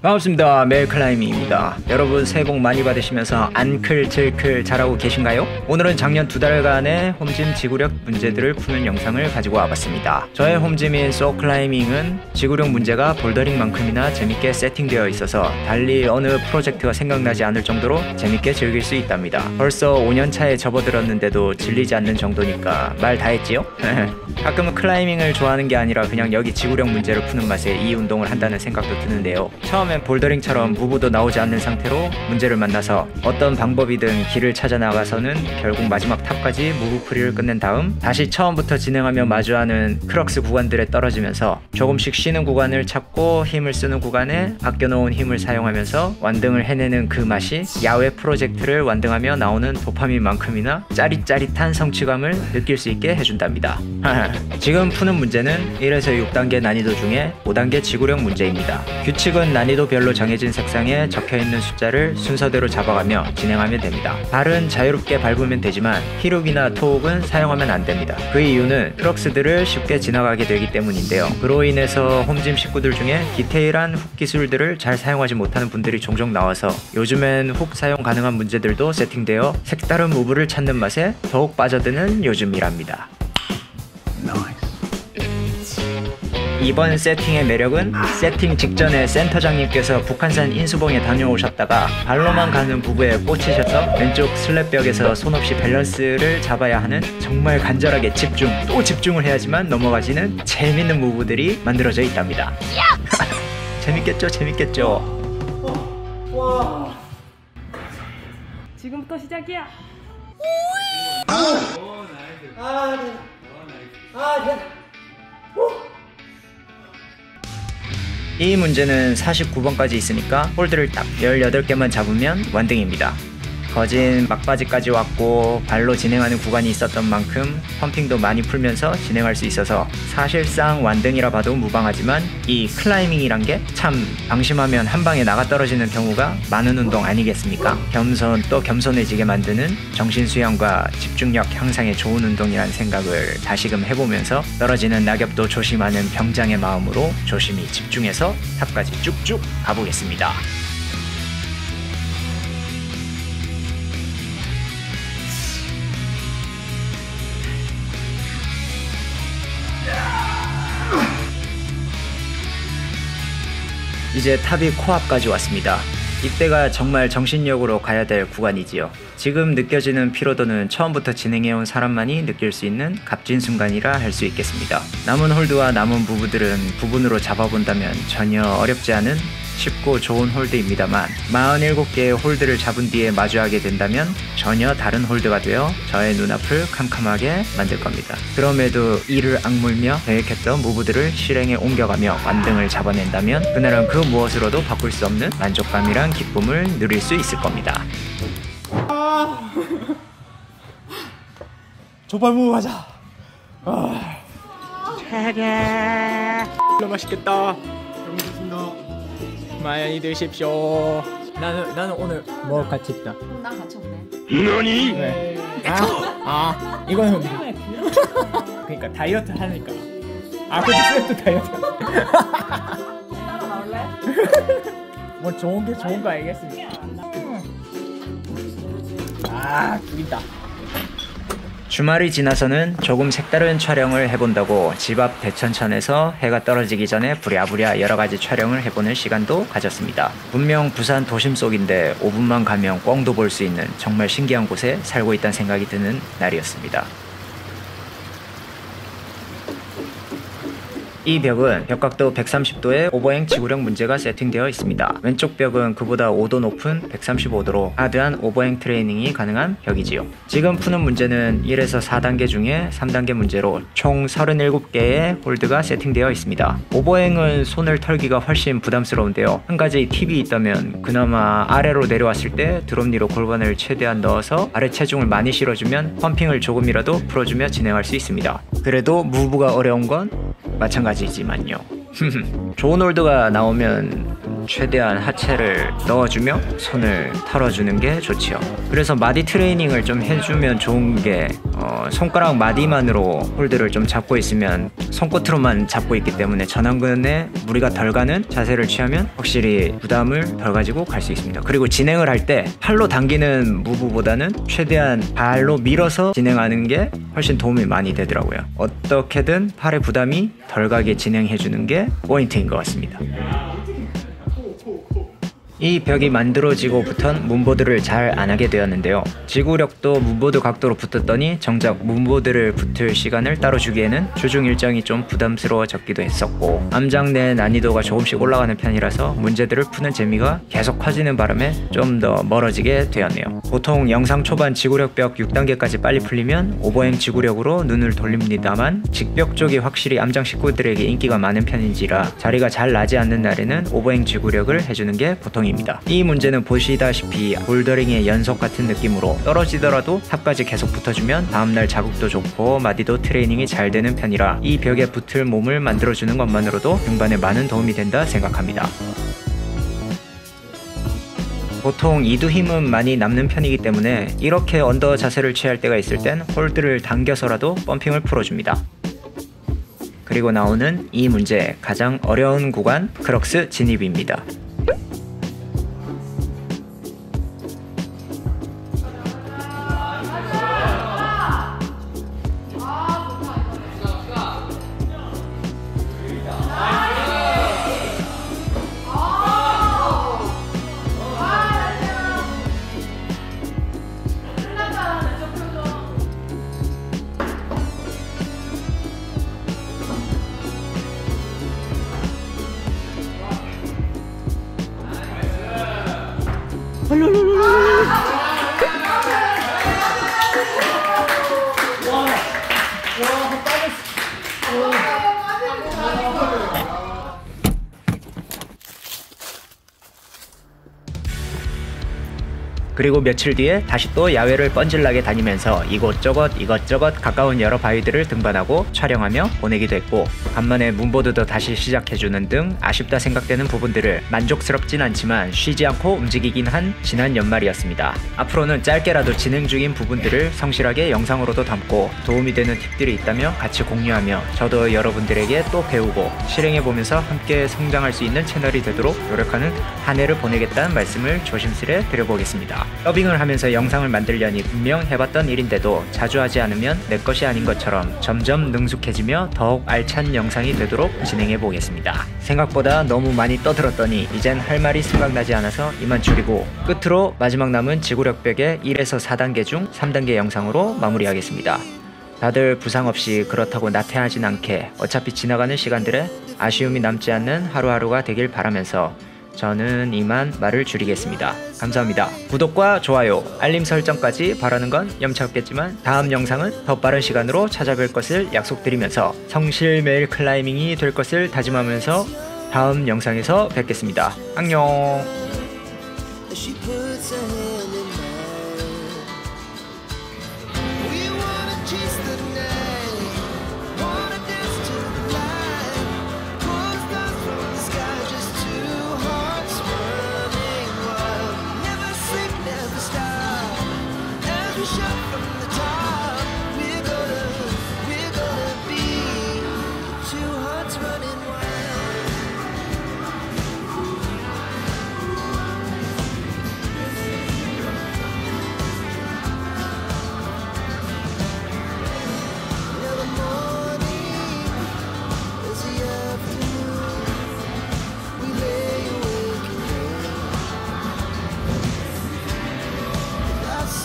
반갑습니다. 멜클라이밍입니다. 여러분 새해 복 많이 받으시면서 안클 질클 잘하고 계신가요? 오늘은 작년 두 달간의 홈짐 지구력 문제들을 푸는 영상을 가지고 와봤습니다. 저의 홈짐인 소클라이밍은 지구력 문제가 볼더링만큼이나 재밌게 세팅되어 있어서 달리 어느 프로젝트가 생각나지 않을 정도로 재밌게 즐길 수 있답니다. 벌써 5년 차에 접어들었는데도 질리지 않는 정도니까 말 다 했지요? 가끔은 클라이밍을 좋아하는 게 아니라 그냥 여기 지구력 문제를 푸는 맛에 이 운동을 한다는 생각도 드는데요. 처음 엔 볼더링처럼 무브도 나오지 않는 상태로 문제를 만나서 어떤 방법이든 길을 찾아 나가서는 결국 마지막 top까지 move 풀이를 끝낸 다음 다시 처음부터 진행하며 마주하는 crux 구간들에 떨어지면서 조금씩 쉬는 구간을 찾고 힘을 쓰는 구간에 아껴놓은 힘을 사용하면서 완등을 해내는 그 맛이 야외 프로젝트를 완등하며 나오는 도파민만큼이나 짜릿짜릿한 성취감을 느낄 수 있게 해준답니다. 지금 푸는 문제는 1에서 6단계 난이도 중에 5단계 지구력 문제입니다. 규칙은 난이도 별로 정해진 색상에 적혀있는 숫자를 순서대로 잡아가며 진행하면 됩니다. 발은 자유롭게 밟으면 되지만 히룩이나 토옥은 사용하면 안 됩니다. 그 이유는 crux들을 쉽게 지나가게 되기 때문인데요. 그로 인해서 home gym 식구들 중에 디테일한 hook 기술들을 잘 사용하지 못하는 분들이 종종 나와서 요즘엔 훅 사용 가능한 문제들도 세팅되어 색다른 무브를 찾는 맛에 더욱 빠져드는 요즘이랍니다. 이번 세팅의 매력은 세팅 직전에 센터장님께서 북한산 인수봉에 다녀오셨다가 발로만 가는 부부에 꽂히셔서 왼쪽 슬랩벽에서 손 없이 밸런스를 잡아야 하는 정말 간절하게 집중 또 집중을 해야지만 넘어가지는 재밌는 무브들이 만들어져 있답니다. 재밌겠죠? 재밌겠죠? 지금부터 시작이야. 이 문제는 49번까지 있으니까 홀드를 딱 18개만 잡으면 완등입니다. 거진 막바지까지 왔고 발로 진행하는 구간이 있었던 만큼 펌핑도 많이 풀면서 진행할 수 있어서 사실상 완등이라 봐도 무방하지만 이 클라이밍이란 게 참 방심하면 한 방에 나가 떨어지는 경우가 많은 운동 아니겠습니까? 겸손 또 겸손해지게 만드는 정신 수양과 집중력 향상에 좋은 운동이란 생각을 다시금 해보면서 떨어지는 낙엽도 조심하는 병장의 마음으로 조심히 집중해서 탑까지 쭉쭉 가보겠습니다. 이제 top이 코앞까지 왔습니다. 이때가 정말 정신력으로 가야 될 구간이지요. 지금 느껴지는 피로도는 처음부터 진행해온 사람만이 느낄 수 있는 값진 순간이라 할 수 있겠습니다. 남은 홀드와 남은 부부들은 부분으로 잡아본다면 전혀 어렵지 않은 쉽고 좋은 홀드입니다만 47개의 홀드를 잡은 뒤에 마주하게 된다면 전혀 다른 홀드가 되어 저의 눈앞을 캄캄하게 만들 겁니다. 그럼에도 이를 악물며 계획했던 move들을 실행에 옮겨가며 완등을 잡아낸다면 그날은 그 무엇으로도 바꿀 수 없는 만족감이란 기쁨을 누릴 수 있을 겁니다. 족발무 가자. 아. 너무 맛있겠다. 잘 먹겠습니다. 많이 드십시오. 나는 나는 오늘 뭐 같이 있다. 그럼 난 같이 없네. 왜? 아, 아 이거는 그러니까 다이어트 하니까. 아 근데 또 다이어트. 따라 나올래? 뭐 좋은 게 좋은 거 알겠습니다. 아 죽인다. 주말이 지나서는 조금 색다른 촬영을 해본다고 집 앞 대천천에서 해가 떨어지기 전에 부랴부랴 여러 가지 촬영을 해보는 시간도 가졌습니다. 분명 부산 도심 속인데 5분만 가면 꽝도 볼 수 있는 정말 신기한 곳에 살고 있다는 생각이 드는 날이었습니다. 이 벽은 벽각도 130도의 오버행 지구력 문제가 세팅되어 있습니다. 왼쪽 벽은 그보다 5도 높은 135도로 하드한 오버행 트레이닝이 가능한 벽이지요. 지금 푸는 문제는 1에서 4단계 중에 3단계 문제로 총 37개의 홀드가 세팅되어 있습니다. 오버행은 손을 털기가 훨씬 부담스러운데요. 한 가지 팁이 있다면 그나마 아래로 내려왔을 때 드롭니로 골반을 최대한 넣어서 아래 체중을 많이 실어주면 펌핑을 조금이라도 풀어주며 진행할 수 있습니다. 그래도 무브가 어려운 건 마찬가지지만요. 좋은 홀드가 나오면 최대한 하체를 넣어주며 손을 털어주는 게 좋지요. 그래서 마디 트레이닝을 좀 해주면 좋은 게 어, 손가락 마디만으로 홀드를 좀 잡고 있으면 손끝으로만 잡고 있기 때문에 전완근에 무리가 덜 가는 자세를 취하면 확실히 부담을 덜 가지고 갈 수 있습니다. 그리고 진행을 할 때 팔로 당기는 move보다는 최대한 발로 밀어서 진행하는 게 훨씬 도움이 많이 되더라고요. 어떻게든 팔의 부담이 덜 가게 진행해 주는 게 포인트인 것 같습니다. pouco. 이 벽이 만들어지고부턴 문보드를 잘 안 하게 되었는데요. 지구력도 문보드 각도로 붙었더니 정작 문보드를 붙을 시간을 따로 주기에는 주중 일정이 좀 부담스러워졌기도 했었고 암장 내 난이도가 조금씩 올라가는 편이라서 문제들을 푸는 재미가 계속 커지는 바람에 좀 더 멀어지게 되었네요. 보통 영상 초반 지구력 벽 6단계까지 빨리 풀리면 오버행 지구력으로 눈을 돌립니다만 직벽 쪽이 확실히 암장 식구들에게 인기가 많은 편인지라 자리가 잘 나지 않는 날에는 오버행 지구력을 해주는 게 보통 입니다. 이 문제는 보시다시피 볼더링의 연속 같은 느낌으로 떨어지더라도 탑까지 계속 붙어주면 다음날 자극도 좋고 마디도 트레이닝이 잘 되는 편이라 이 벽에 붙을 몸을 만들어주는 것만으로도 등반에 많은 도움이 된다 생각합니다. 보통 이두 힘은 많이 남는 편이기 때문에 이렇게 under 자세를 취할 때가 있을 땐 홀드를 당겨서라도 펌핑을 풀어줍니다. 그리고 나오는 이 문제 가장 어려운 구간 crux 진입입니다. 그리고 며칠 뒤에 다시 또 야외를 뻔질나게 다니면서 이곳저곳 이것저것 가까운 여러 바위들을 등반하고 촬영하며 보내기도 했고 간만에 문보드도 다시 시작해주는 등 아쉽다 생각되는 부분들을 만족스럽진 않지만 쉬지 않고 움직이긴 한 지난 연말이었습니다. 앞으로는 짧게라도 진행 중인 부분들을 성실하게 영상으로도 담고 도움이 되는 팁들이 있다면 같이 공유하며 저도 여러분들에게 또 배우고 실행해보면서 함께 성장할 수 있는 채널이 되도록 노력하는 한 해를 보내겠다는 말씀을 조심스레 드려보겠습니다. 더빙을 하면서 영상을 만들려니 분명 해봤던 일인데도 자주 하지 않으면 내 것이 아닌 것처럼 점점 능숙해지며 더욱 알찬 영상이 되도록 진행해 보겠습니다. 생각보다 너무 많이 떠들었더니 이젠 할 말이 생각나지 않아서 이만 줄이고 끝으로 마지막 남은 지구력벽의 1에서 4단계 중 3단계 영상으로 마무리하겠습니다. 다들 부상 없이 그렇다고 나태하진 않게 어차피 지나가는 시간들에 아쉬움이 남지 않는 하루하루가 되길 바라면서 저는 이만 말을 줄이겠습니다. 감사합니다. 구독과 좋아요, 알림 설정까지 바라는 건 염치 없겠지만 다음 영상은 더 빠른 시간으로 찾아뵐 것을 약속드리면서 성실 매일 클라이밍이 될 것을 다짐하면서 다음 영상에서 뵙겠습니다. 안녕.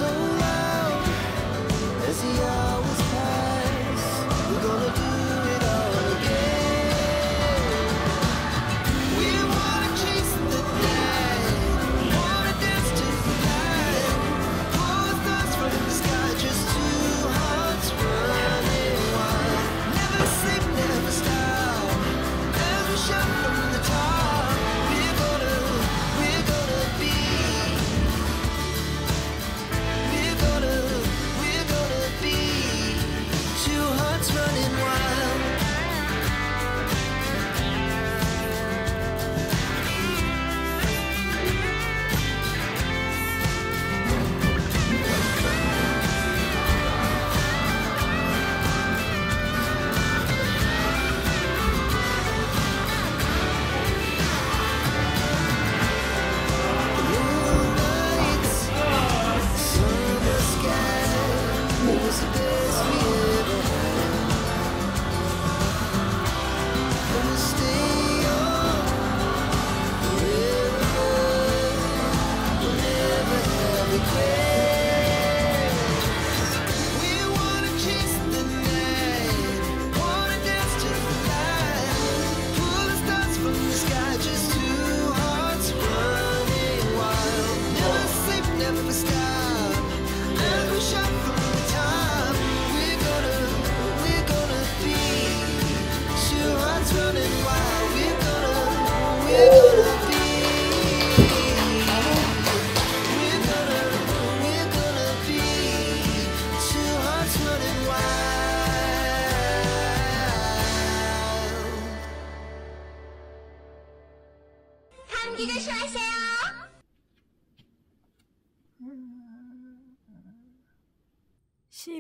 so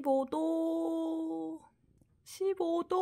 15도 15도